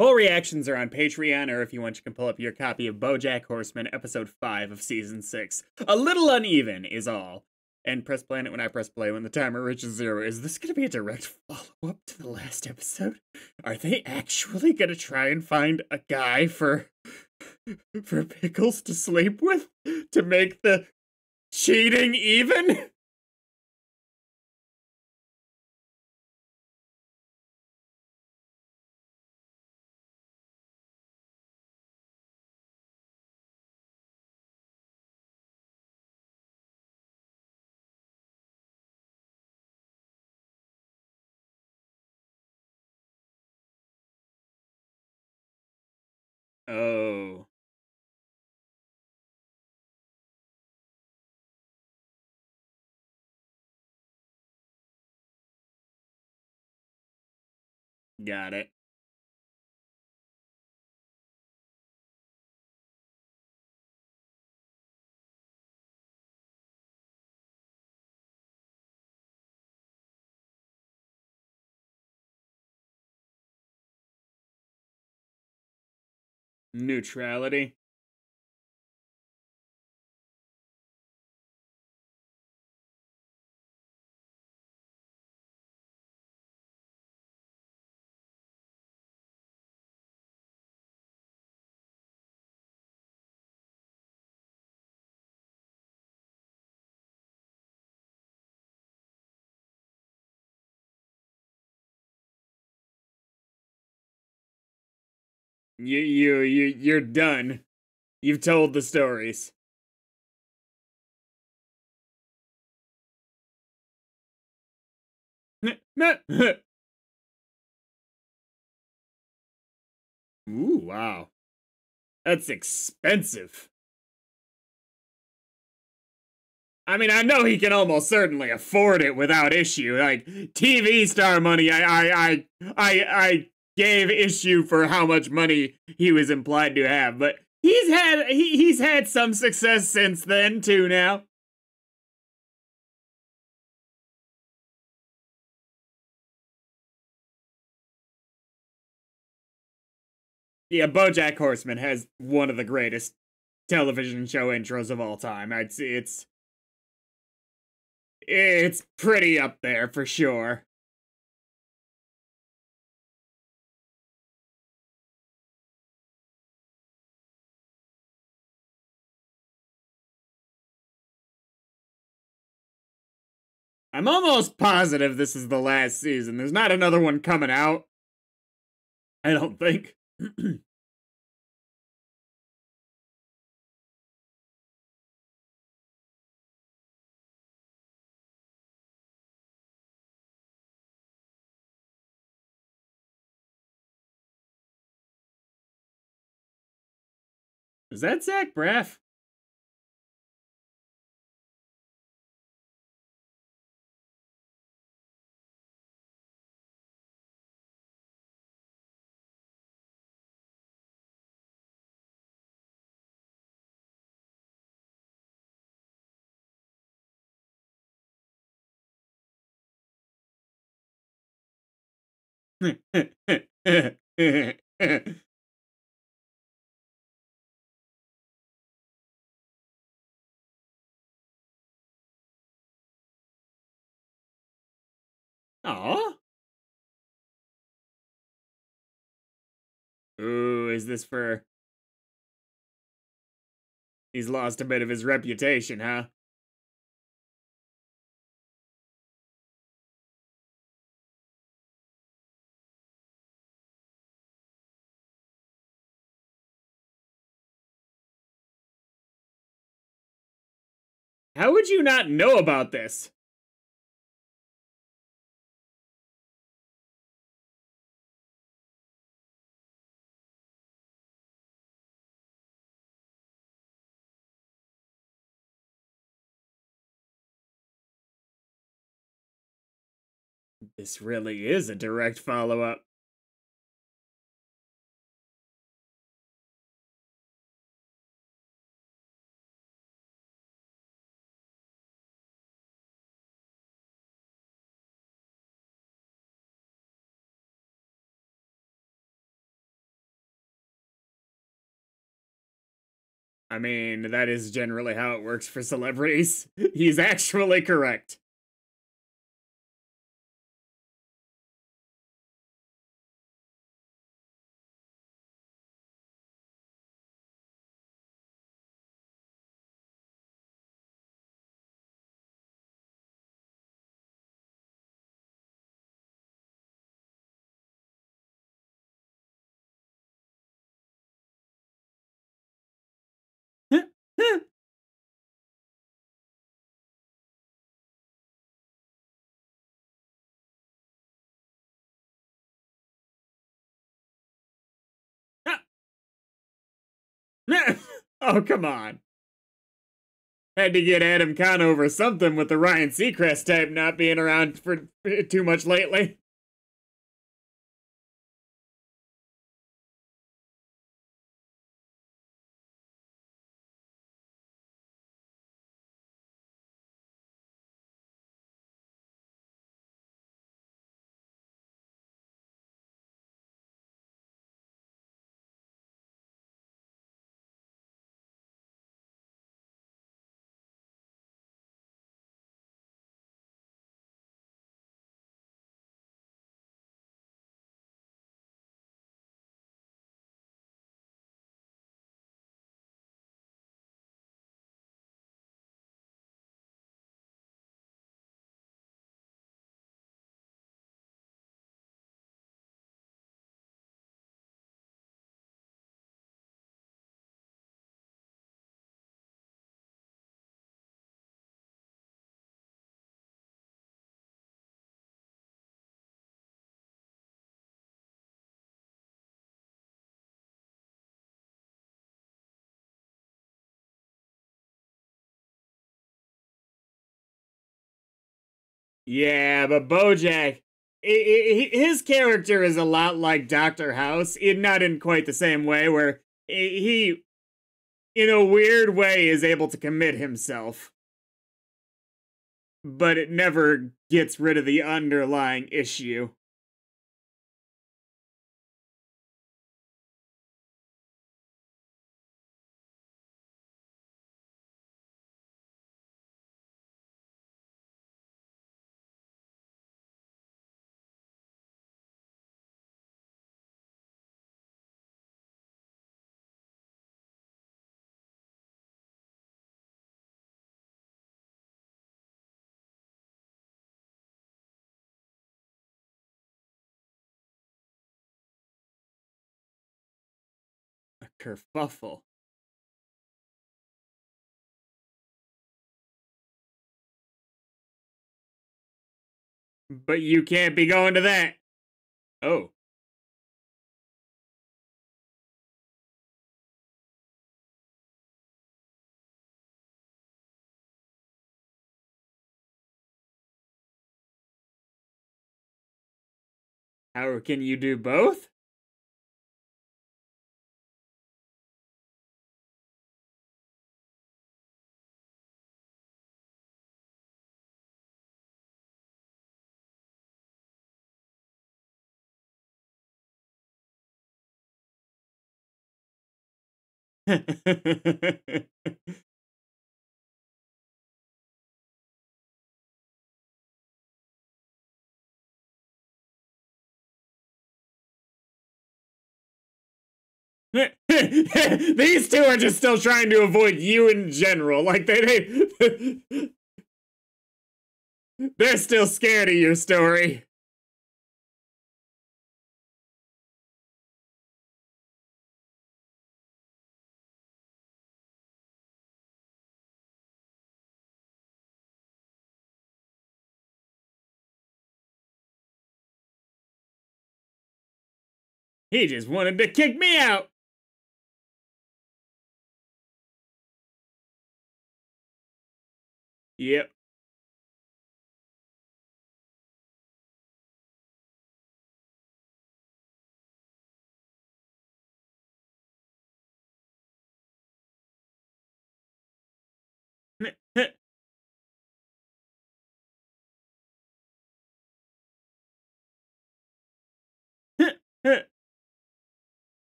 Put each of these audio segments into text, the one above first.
Full reactions are on Patreon, or if you want, you can pull up your copy of BoJack Horseman, episode 5 of season 6. A little uneven is all. And press play it when I press play when the timer reaches zero. Is this going to be a direct follow up to the last episode? Are they actually going to try and find a guy for for Pickles to sleep with to make the cheating even? Got it. Neutrality. You you you you're done. You've told the stories. Ooh, wow. That's expensive. I mean, I know he can almost certainly afford it without issue. Like TV star money, I I I I I gave issue for how much money he was implied to have, but he's had he, he's had some success since then too now. Yeah, BoJack Horseman has one of the greatest television show intros of all time. I'd say it's it's pretty up there for sure. I'm almost positive this is the last season. There's not another one coming out. I don't think. Is that Zach Braff? Aw. Ooh, is this for... He's lost a bit of his reputation, huh? How would you not know about this? This really is a direct follow-up. I mean, that is generally how it works for celebrities. He's actually correct. Oh, come on. Had to get Adam Khan over something with the Ryan Seacrest type not being around for eh, too much lately. Yeah, but Bojack, his character is a lot like Doctor House, in not in quite the same way, where he, in a weird way, is able to commit himself, but it never gets rid of the underlying issue. Kerfuffle. But you can't be going to that. Oh. How can you do both? These two are just still trying to avoid you in general. Like they, they they're still scared of your story. He just wanted to kick me out. Yep.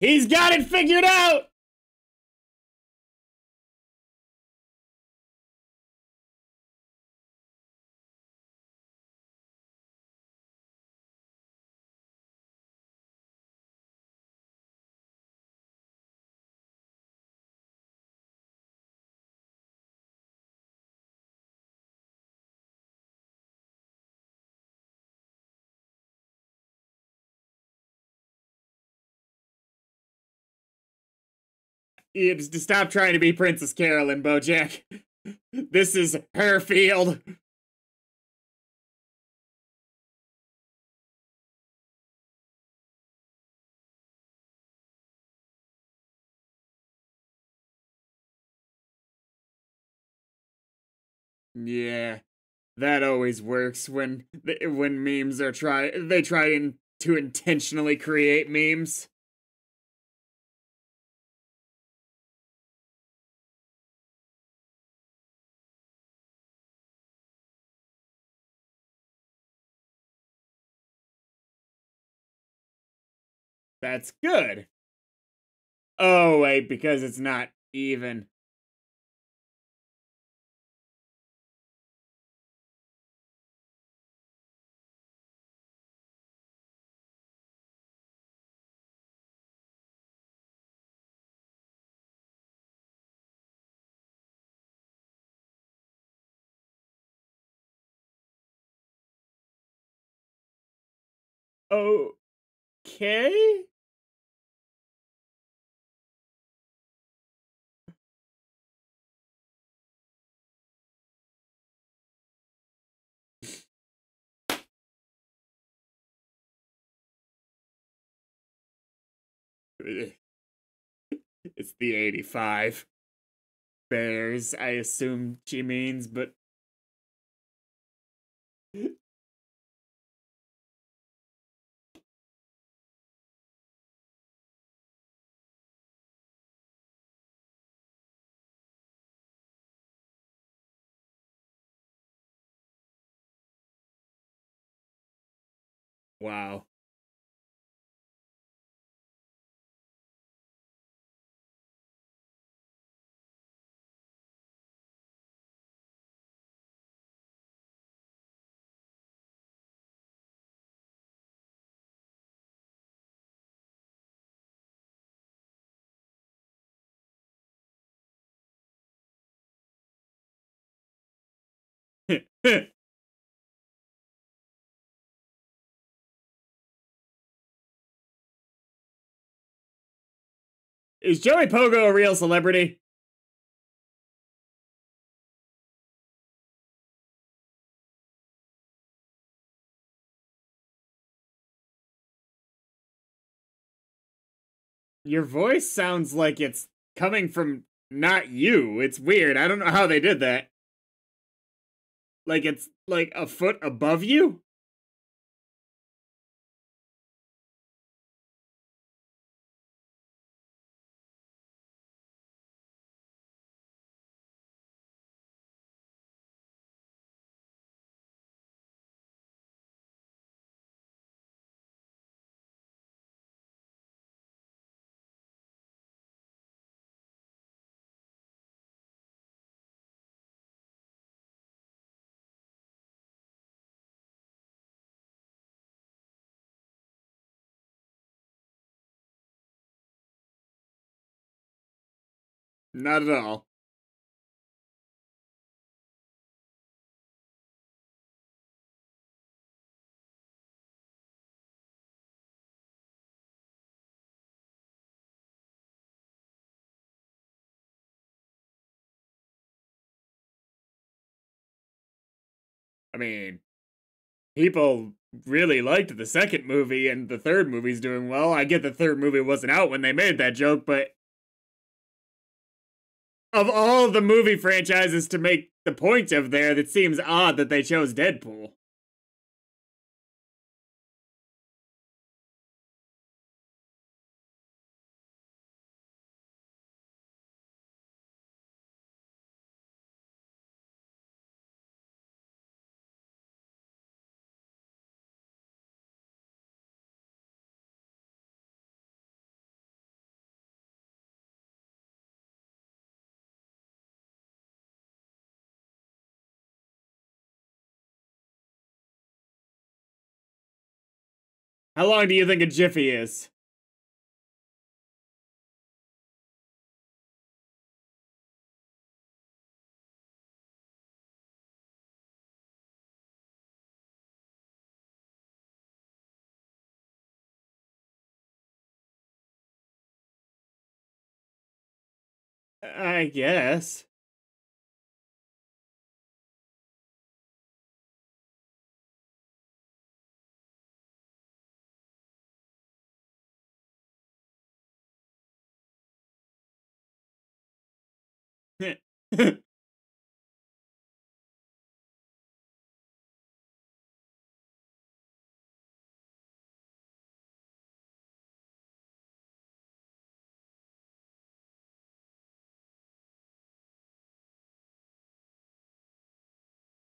He's got it figured out! Stop trying to be Princess Carolyn, Bojack. This is her field. Yeah, that always works when when memes are try they try to intentionally create memes. That's good. Oh, wait, because it's not even. Oh. Okay. It's the 85. Bears, I assume she means, but. Wow. Is Joey Pogo a real celebrity? Your voice sounds like it's coming from not you. It's weird. I don't know how they did that. Like it's like a foot above you? Not at all. I mean, people really liked the second movie and the third movie's doing well. I get the third movie wasn't out when they made that joke, but of all the movie franchises to make the point of there, that seems odd that they chose Deadpool. How long do you think a jiffy is? I guess.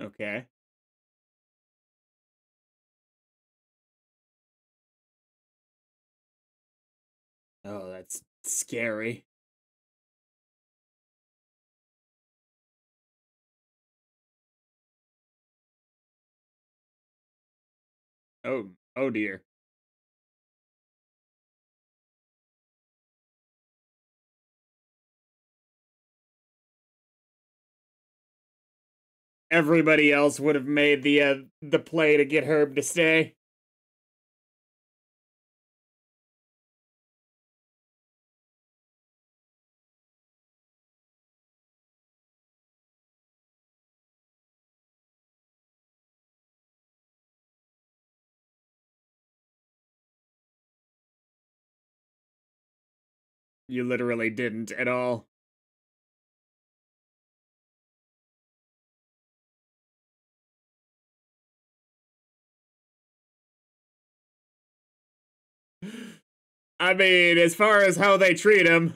okay. Oh, that's scary. Oh, oh dear. Everybody else would have made the uh, the play to get Herb to stay. You literally didn't at all. I mean, as far as how they treat him.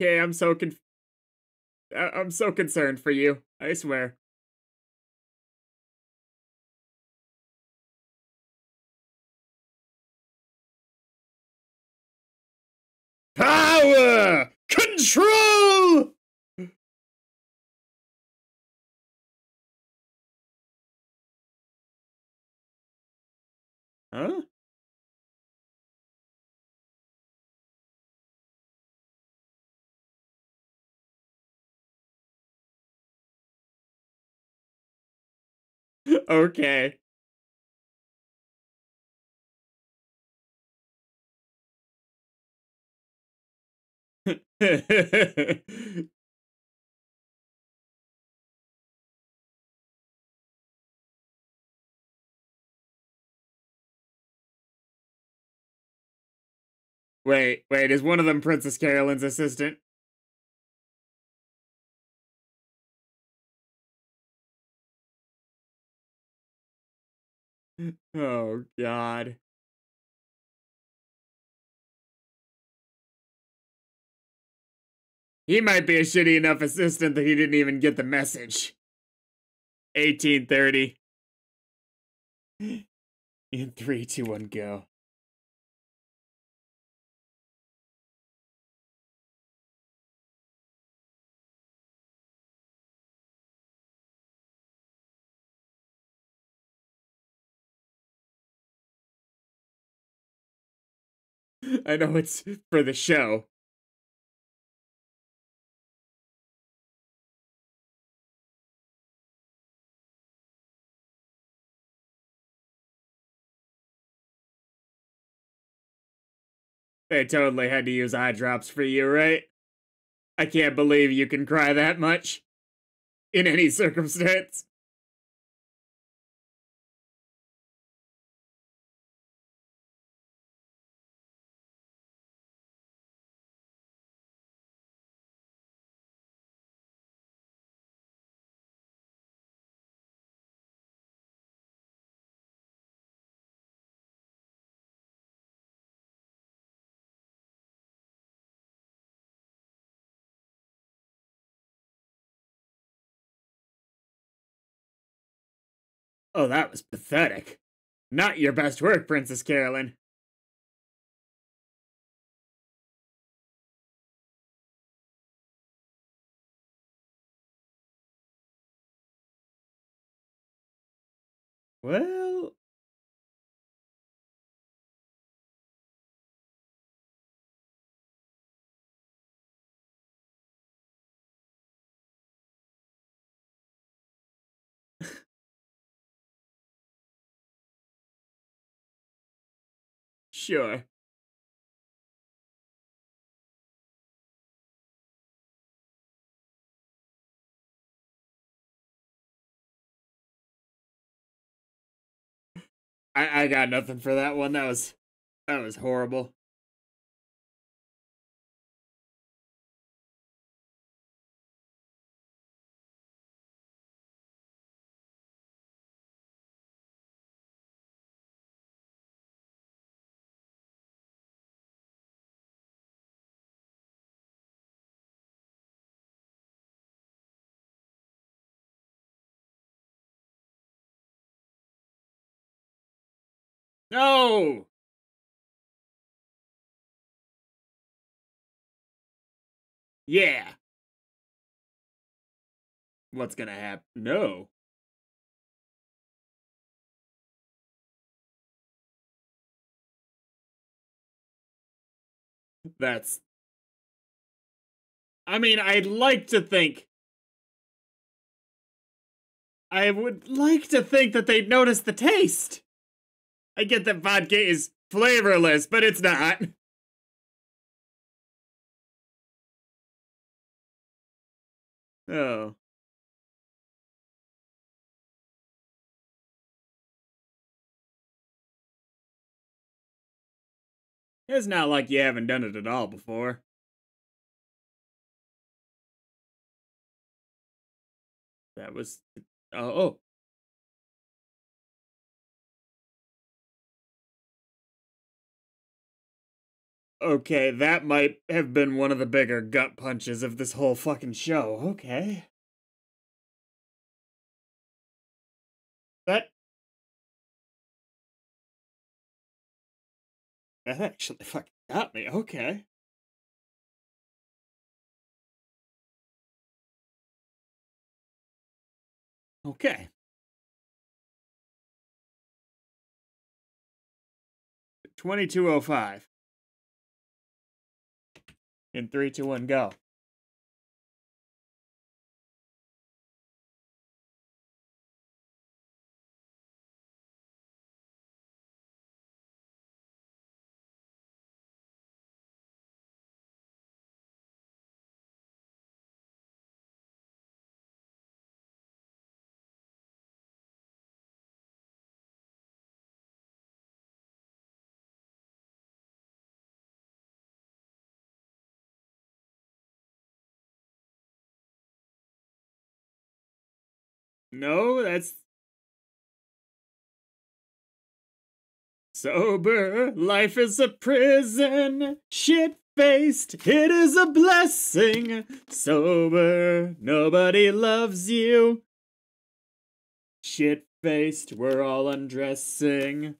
Okay, I'm so conf- I- I'm so concerned for you. I swear. Power! Control! Huh? Okay. wait, wait, is one of them Princess Carolyn's assistant? Oh, God. He might be a shitty enough assistant that he didn't even get the message. 1830. In three, two, one, go. I know it's for the show. They totally had to use eye drops for you, right? I can't believe you can cry that much. In any circumstance. Oh, that was pathetic. Not your best work, Princess Carolyn. Well, sure. I, I got nothing for that one. That was that was horrible. No! Yeah. What's gonna happen? No. That's. I mean, I'd like to think. I would like to think that they'd notice the taste. I get that vodka is flavorless, but it's not. Oh. It's not like you haven't done it at all before. That was... Oh, oh. Okay, that might have been one of the bigger gut punches of this whole fucking show. Okay. That... That actually fucking got me. Okay. Okay. Twenty-two oh five. In three, two, one, go. No, that's Sober, life is a prison. Shit faced, it is a blessing. Sober, nobody loves you. Shit faced, we're all undressing.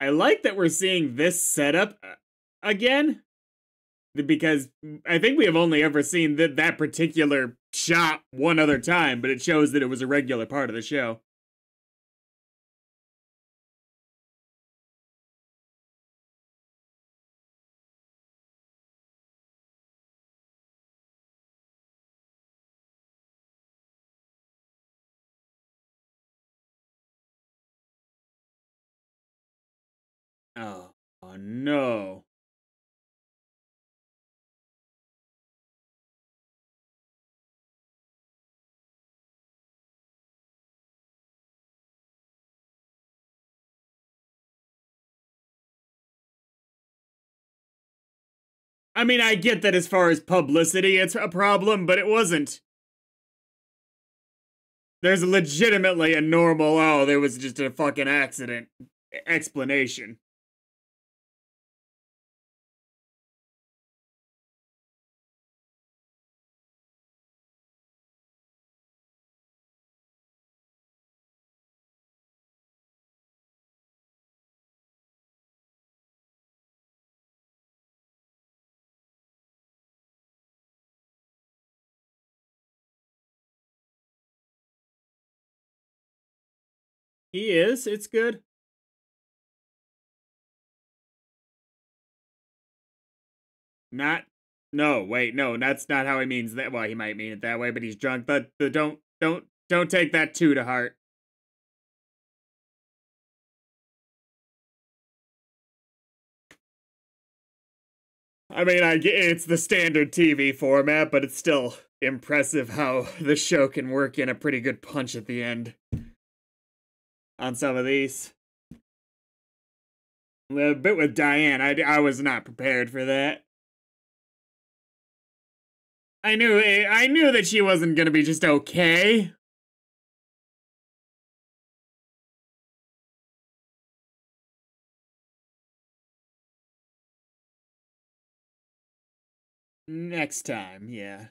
I like that we're seeing this setup uh, again because I think we have only ever seen that that particular shot one other time, but it shows that it was a regular part of the show. I mean, I get that as far as publicity, it's a problem, but it wasn't. There's legitimately a normal, oh, there was just a fucking accident explanation. He is. It's good. Not. No, wait, no, that's not how he means that. Well, he might mean it that way, but he's drunk. But the don't, don't, don't take that too to heart. I mean, I get it's the standard TV format, but it's still impressive how the show can work in a pretty good punch at the end on some of these. A bit with Diane, I, I was not prepared for that. I knew I knew that she wasn't gonna be just okay. Next time, yeah.